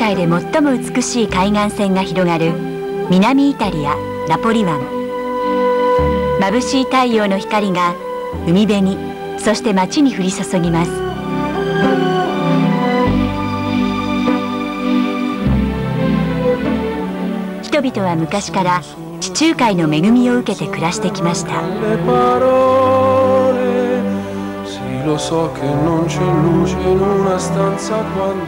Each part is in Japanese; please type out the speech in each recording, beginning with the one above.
界で最も美しい海岸線が広がる南イタリアナポリ湾。眩しい太陽の光が海辺にそして街に降り注ぎます。人々は昔から地中海の恵みを受けて暮らしてきました。今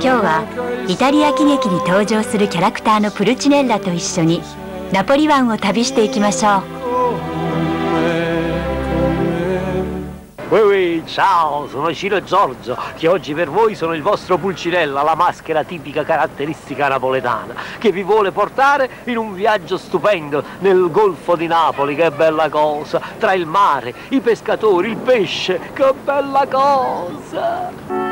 日はイタリア喜劇に登場するキャラクターのプルチネッラと一緒にナポリ湾を旅していきましょう。Ui, ciao, sono Ciro Giorgio, che oggi per voi sono il vostro Pulcinella, la maschera tipica caratteristica napoletana, che vi vuole portare in un viaggio stupendo nel Golfo di Napoli, che bella cosa, tra il mare, i pescatori, il pesce, che bella cosa!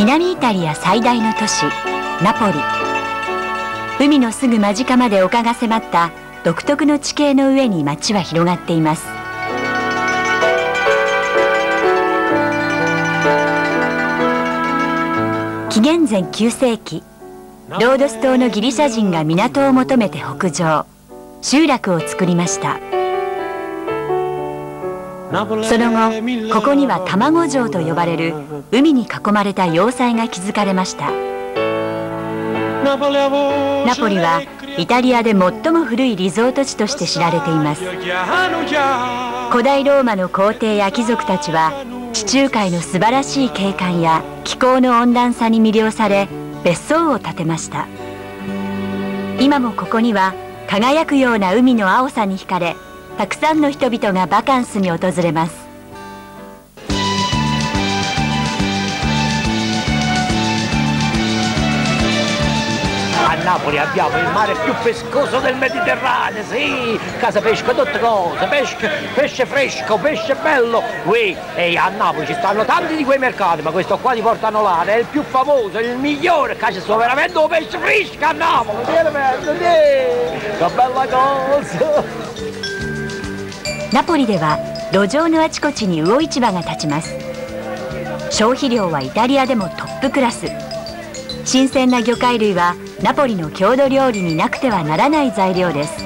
南イタリア最大の都市ナポリ。海のすぐ間近まで丘が迫った独特の地形の上に街は広がっています。紀元前9世紀ロードス島のギリシャ人が港を求めて北上。集落を作りました。その後ここには卵城と呼ばれる海に囲まれた要塞が築かれました。ナポリはイタリアで最も古いリゾート地として知られています。古代ローマの皇帝や貴族たちは地中海の素晴らしい景観や気候の温暖さに魅了され別荘を建てました。今もここには輝くような海の青さに惹かれたくさんの人々がバカンスに訪れます A Napoli abbiamo il mare più pescoso del Mediterraneo, sì, casa pesca tutte cose, pesce, pesce fresco, pesce bello, oui, e a Napoli ci stanno tanti di quei mercati, ma questo qua di Portanolare è il più famoso, il migliore, che c'è veramente un pesce fresco a Napoli, vieni bello, che bella cosa! ナポリでは路上のあちこちに魚市場が立ちます。消費量はイタリアでもトップクラス。新鮮な魚介類はナポリの郷土料理になくてはならない材料です。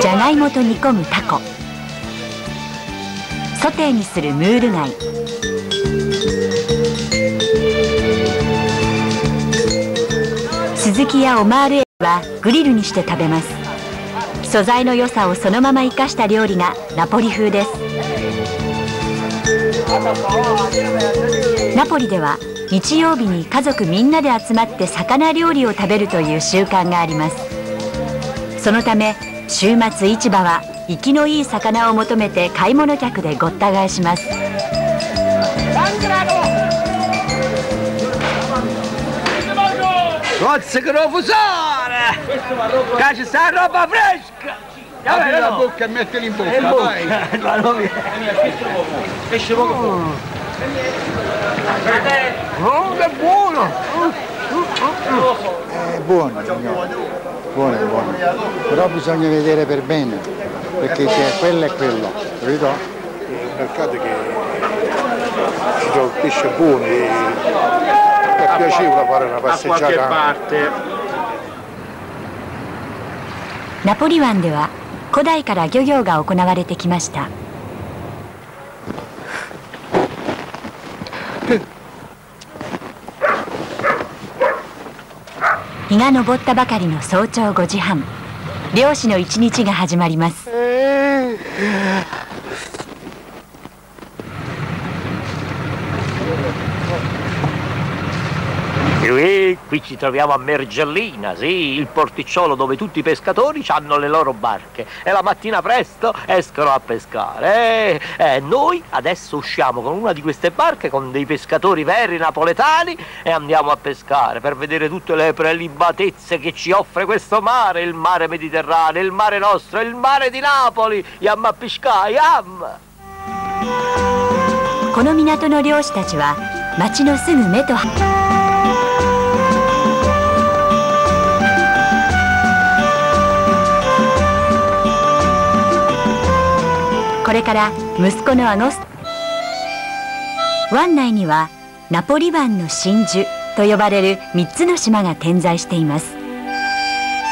じゃがいもと煮込むタコ。ソテーにするムール貝。スズキやオマールエはグリルにして食べます。素材の良さをそのまま生かした料理がナポリ風です。ナポリでは日曜日に家族みんなで集まって魚料理を食べるという習慣があります。そのため週末市場は生きのいい魚を求めて買い物客でごった返します。Cozze che lo fusare! Che ci sta roba fresca! Apri la bocca e mettili in bocca, in bocca. vai! Esce poco fuori. Oh, che buono! È buono, signore. Buono, è buono. Però bisogna vedere per bene, perché c'è quello e quello, capito? Il mercato che si trova pesce buono piacevole fare una passeggiata. A qualche parte. ナポリ湾では古代から漁業が行われてきました日が昇ったばかりの早朝5時半漁師の一日が始まります E qui ci troviamo a Mergellina, sì, il porticciolo dove tutti i pescatori hanno le loro barche e la mattina presto escono a pescare. E, e noi adesso usciamo con una di queste barche con dei pescatori veri napoletani e andiamo a pescare per vedere tutte le prelibatezze che ci offre questo mare, il mare Mediterraneo, il mare nostro, il mare di Napoli. Yam a pescare, yam! この港の漁師たちは町のすぐ目と これから息子のアゴス。湾内にはナポリ湾の真珠と呼ばれる3つの島が点在しています。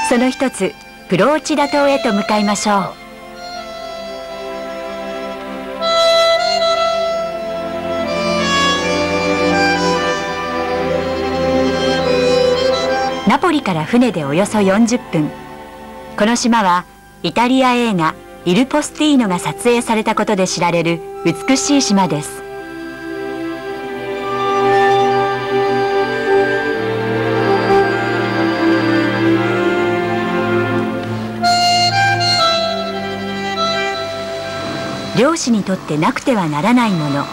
その一つプローチダ島へと向かいましょう。ナポリから船でおよそ40分。この島はイタリア映画イル・ポスティーノが撮影されたことで知られる美しい島です。漁師にとってなくてはならないもの。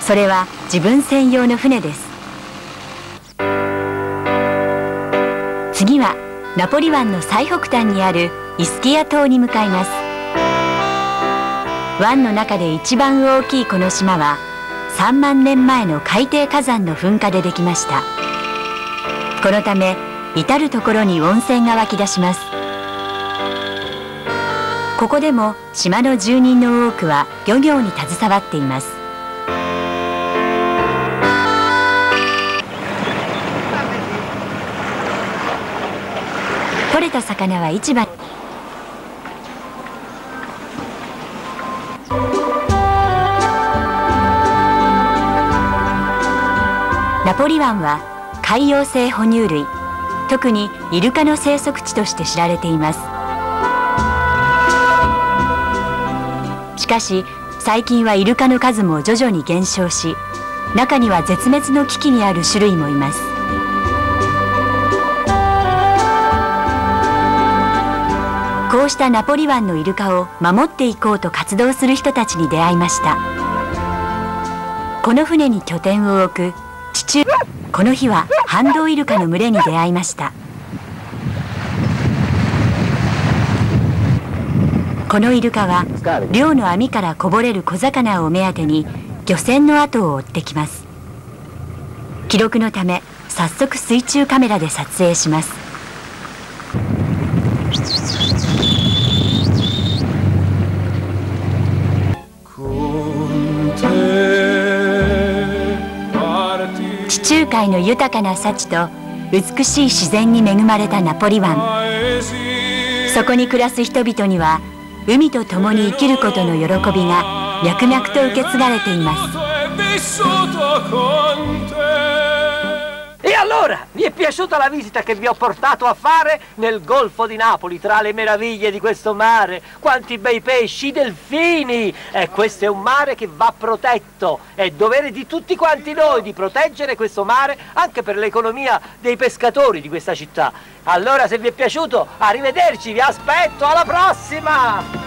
それは自分専用の船です。次はナポリ湾の最北端にあるイスキア島に向かいます。湾の中で一番大きいこの島は3万年前の海底火山の噴火でできました。このため至る所に温泉が湧き出します。ここでも島の住人の多くは漁業に携わっています。取れた魚は市場ナポリ湾は海洋性哺乳類特にイルカの生息地として知られています。しかし最近はイルカの数も徐々に減少し中には絶滅の危機にある種類もいます。こうしたナポリ湾のイルカを守っていこうと活動する人たちに出会いました。この船に拠点を置く中。この日はハンドウイルカの群れに出会いました。このイルカは漁の網からこぼれる小魚を目当てに漁船の後を追ってきます。記録のため早速水中カメラで撮影します。中海の豊かな幸と美しい自然に恵まれたナポリ湾。そこに暮らす人々には海と共に生きることの喜びが脈々と受け継がれています。Allora, vi è piaciuta la visita che vi ho portato a fare nel Golfo di Napoli, tra le meraviglie di questo mare? Quanti bei pesci, delfini! E questo è un mare che va protetto. È dovere di tutti quanti noi di proteggere questo mare anche per l'economia dei pescatori di questa città. Allora, se vi è piaciuto, arrivederci, vi aspetto, alla prossima!